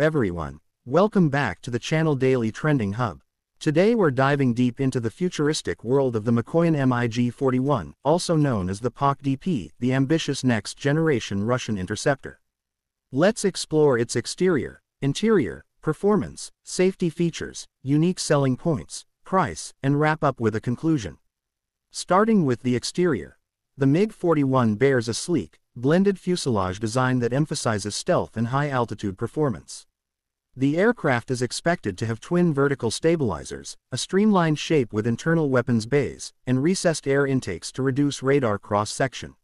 Everyone, welcome back to the channel Daily Trending Hub. Today we're diving deep into the futuristic world of the Mikoyan MiG-41, also known as the PAK-DP, the ambitious next-generation Russian interceptor. Let's explore its exterior, interior, performance, safety features, unique selling points, price, and wrap up with a conclusion. Starting with the exterior. The MiG-41 bears a sleek, blended fuselage design that emphasizes stealth and high-altitude performance. The aircraft is expected to have twin vertical stabilizers, a streamlined shape with internal weapons bays, and recessed air intakes to reduce radar cross-section.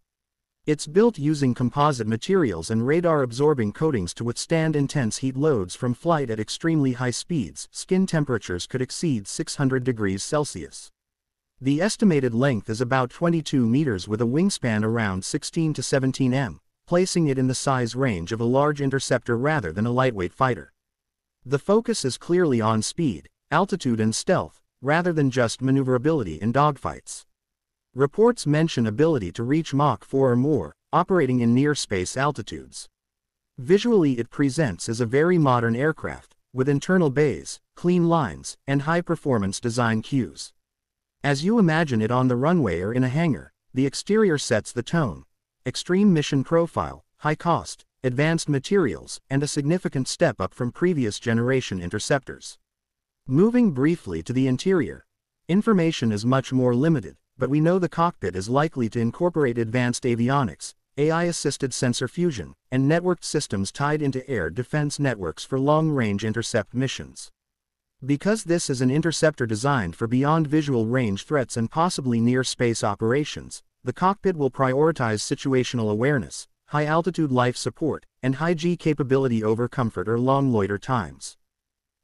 It's built using composite materials and radar-absorbing coatings to withstand intense heat loads from flight at extremely high speeds. Skin temperatures could exceed 600 degrees Celsius. The estimated length is about 22 meters with a wingspan around 16 to 17 m, placing it in the size range of a large interceptor rather than a lightweight fighter. The focus is clearly on speed, altitude and stealth, rather than just maneuverability in dogfights. Reports mention ability to reach Mach 4 or more, operating in near-space altitudes. Visually it presents as a very modern aircraft, with internal bays, clean lines, and high-performance design cues. As you imagine it on the runway or in a hangar, the exterior sets the tone. Extreme mission profile, high cost, advanced materials, and a significant step up from previous generation interceptors. Moving briefly to the interior. Information is much more limited, but we know the cockpit is likely to incorporate advanced avionics, AI-assisted sensor fusion, and networked systems tied into air defense networks for long-range intercept missions. Because this is an interceptor designed for beyond visual range threats and possibly near-space operations, the cockpit will prioritize situational awareness, high-altitude life support, and high-G capability over comfort or long loiter times.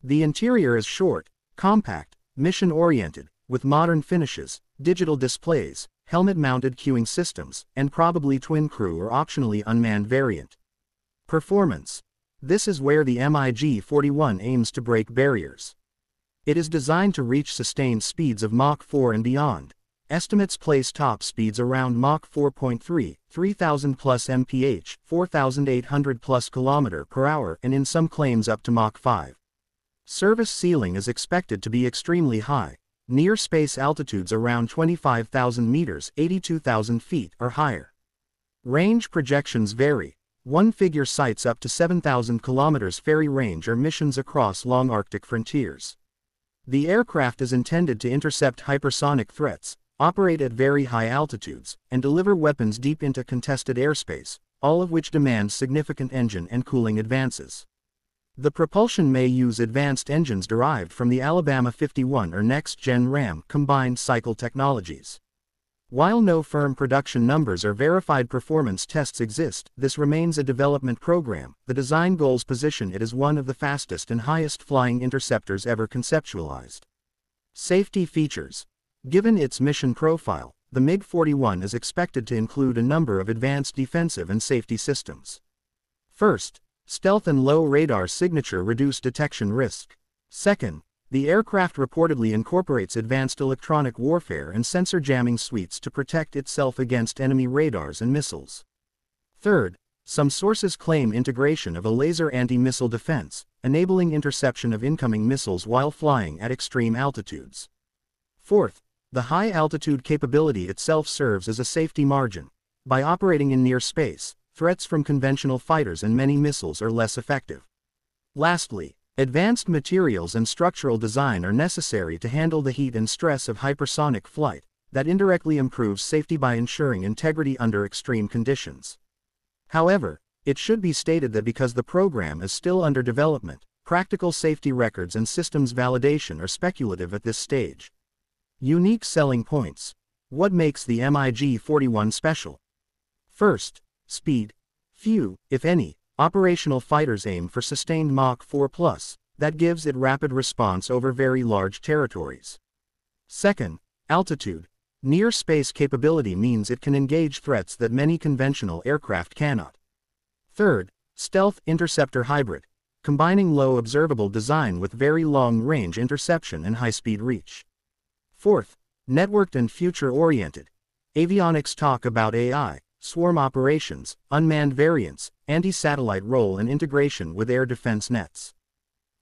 The interior is short, compact, mission-oriented, with modern finishes, digital displays, helmet-mounted cueing systems, and probably twin crew or optionally unmanned variant. Performance. This is where the MiG-41 aims to break barriers. It is designed to reach sustained speeds of Mach 4 and beyond. Estimates place top speeds around Mach 4.3, 3000 plus mph, 4800 plus km per hour and in some claims up to Mach 5. Service ceiling is expected to be extremely high. Near space altitudes around 25,000 meters, 82,000 feet or higher. Range projections vary. One figure cites up to 7,000 kilometers ferry range or missions across long Arctic frontiers. The aircraft is intended to intercept hypersonic threats, operate at very high altitudes, and deliver weapons deep into contested airspace, all of which demands significant engine and cooling advances. The propulsion may use advanced engines derived from the Alabama 51 or next-gen RAM combined cycle technologies. While no firm production numbers or verified performance tests exist, this remains a development program. The design goals position it as one of the fastest and highest flying interceptors ever conceptualized. Safety features. Given its mission profile, the MiG-41 is expected to include a number of advanced defensive and safety systems. First, stealth and low radar signature reduce detection risk. Second, the aircraft reportedly incorporates advanced electronic warfare and sensor jamming suites to protect itself against enemy radars and missiles. Third, some sources claim integration of a laser anti-missile defense, enabling interception of incoming missiles while flying at extreme altitudes. Fourth, the high-altitude capability itself serves as a safety margin. By operating in near space, threats from conventional fighters and many missiles are less effective. Lastly, Advanced materials and structural design are necessary to handle the heat and stress of hypersonic flight, that indirectly improves safety by ensuring integrity under extreme conditions. However, it should be stated that because the program is still under development, practical safety records and systems validation are speculative at this stage. Unique selling points. What makes the MiG-41 special? First, speed. Few, if any, Operational fighters aim for sustained Mach 4 plus, that gives it rapid response over very large territories. Second, altitude. Near space capability means it can engage threats that many conventional aircraft cannot. Third, stealth interceptor hybrid, combining low observable design with very long range interception and high speed reach. Fourth, networked and future oriented. Avionics talk about AI, swarm operations, unmanned variants, anti-satellite role and integration with air defense nets.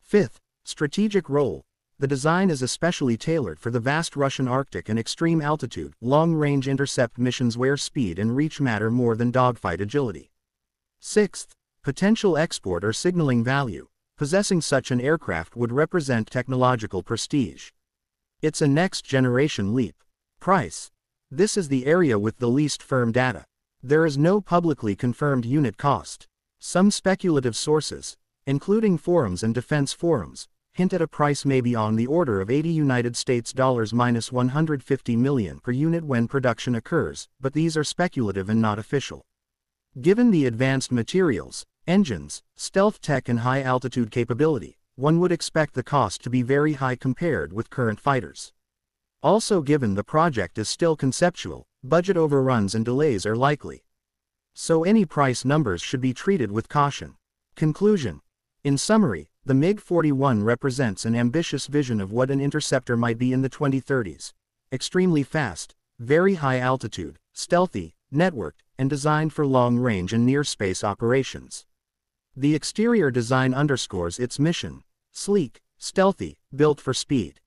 Fifth, strategic role. The design is especially tailored for the vast Russian Arctic and extreme altitude, long-range intercept missions where speed and reach matter more than dogfight agility. Sixth, potential export or signaling value. Possessing such an aircraft would represent technological prestige. It's a next-generation leap. Price. This is the area with the least firm data. There is no publicly confirmed unit cost. Some speculative sources, including forums and defense forums, hint at a price maybe on the order of 80 United States dollars minus 150 million per unit when production occurs, but these are speculative and not official. Given the advanced materials, engines, stealth tech and high altitude capability, one would expect the cost to be very high compared with current fighters. Also given the project is still conceptual, budget overruns and delays are likely. So any price numbers should be treated with caution. Conclusion. In summary, the MiG-41 represents an ambitious vision of what an interceptor might be in the 2030s. Extremely fast, very high altitude, stealthy, networked, and designed for long-range and near-space operations. The exterior design underscores its mission. Sleek, stealthy, built for speed.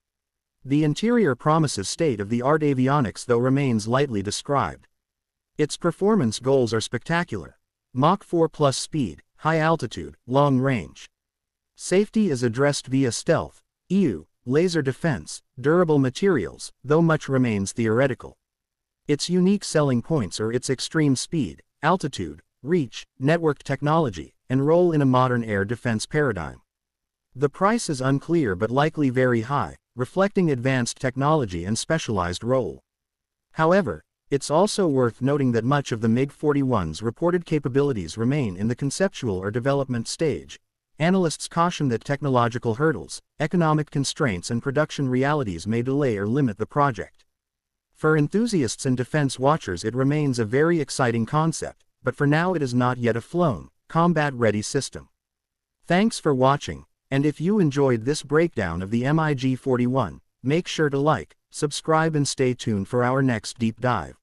The interior promises state-of-the-art avionics though remains lightly described. Its performance goals are spectacular. Mach 4 plus speed, high altitude, long range. Safety is addressed via stealth, EU, laser defense, durable materials, though much remains theoretical. Its unique selling points are its extreme speed, altitude, reach, networked technology, and role in a modern air defense paradigm. The price is unclear but likely very high, reflecting advanced technology and specialized role. However, it's also worth noting that much of the MiG-41's reported capabilities remain in the conceptual or development stage, Analysts caution that technological hurdles, economic constraints and production realities may delay or limit the project. For enthusiasts and defense watchers it remains a very exciting concept, but for now it is not yet a flown, combat-ready system. Thanks for watching, and if you enjoyed this breakdown of the MiG-41, make sure to like, subscribe and stay tuned for our next deep dive.